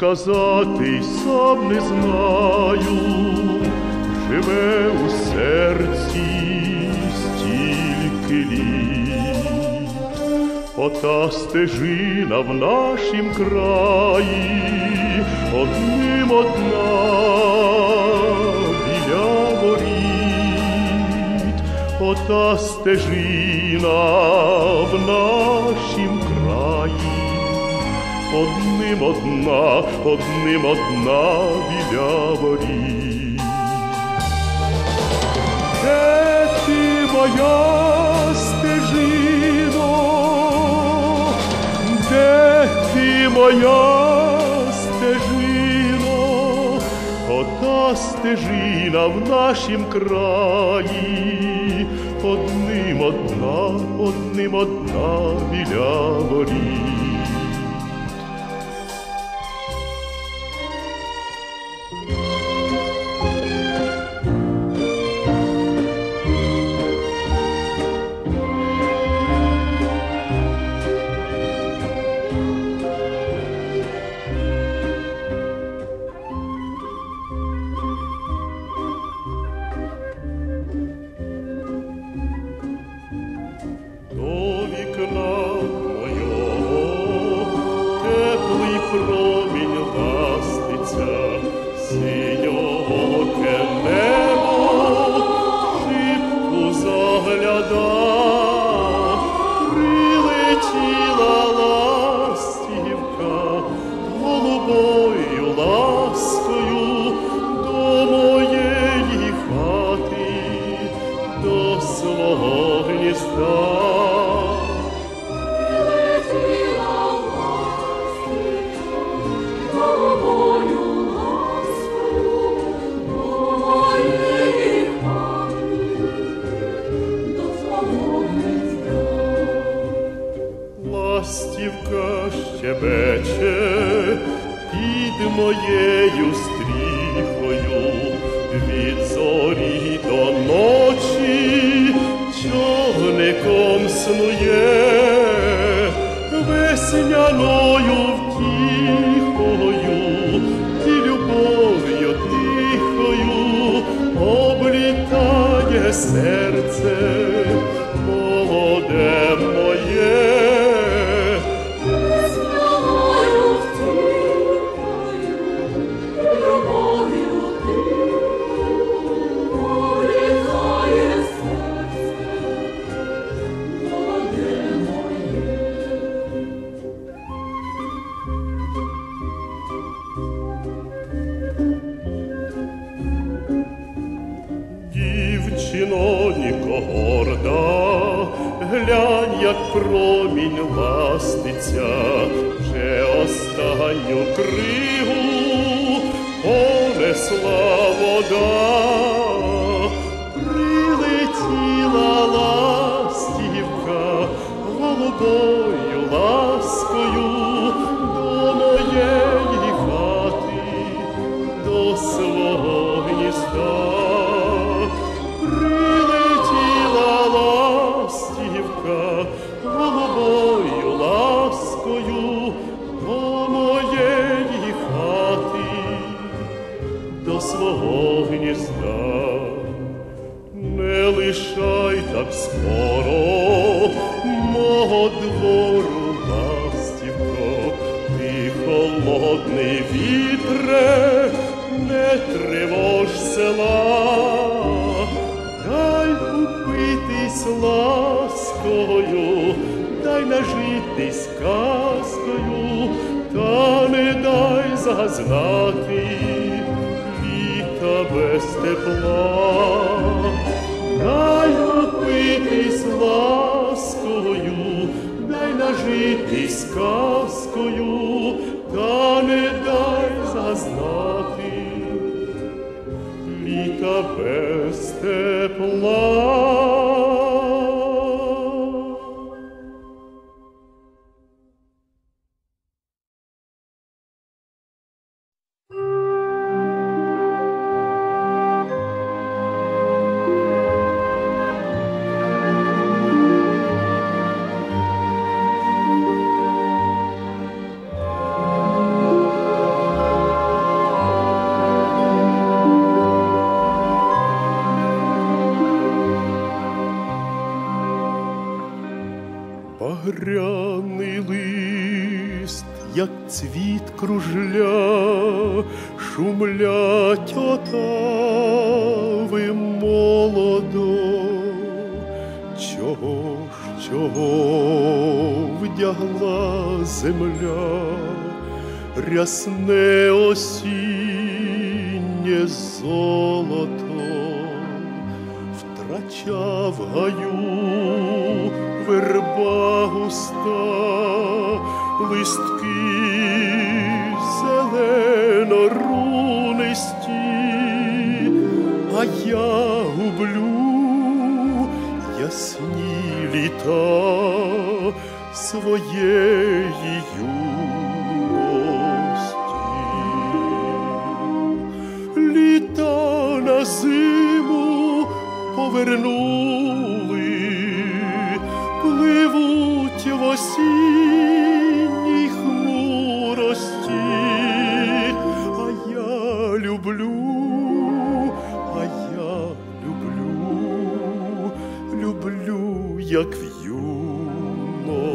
сказати, й сам не знаю, живе у серці стільки літ. Ота стежина в нашім краї, одним одна біля воріт, ота стежина в нашім краї, одним одна, одним одна біля воріт. Де ти моя стежино, де ти моя стежино, ота стежина в нашім краї, одним одна, одним одна біля воріт. промінь ластиться, синього Ластівка щебече під моєю стріхою, від зорі до ночі човником снує, весняною втіхою і любов'ю тихою облітає серце Дівчиноніко горда, глянь, як промінь ластиться, вже останню кригу понесла вода, гнізда. Не лишай так скоро мого двору ластівко, ти холодний вітре, не тривож села, дай купитись ласкою, дай нажитись казкою, та не дай зазнати без тепла. Дай напитись ласкою, дай нажитись казкою, та не дай зазнати літа без тепла. Як цвіт кружля, шумлять отави молодо, чого ж, чого вдягла земля, рясне осіннє золото, втрачав гаю верба густа, листки зелено рунисті, а я гублю ясні літа своєї юності. Літа на зиму повернули, пливуть в осінній як в юності.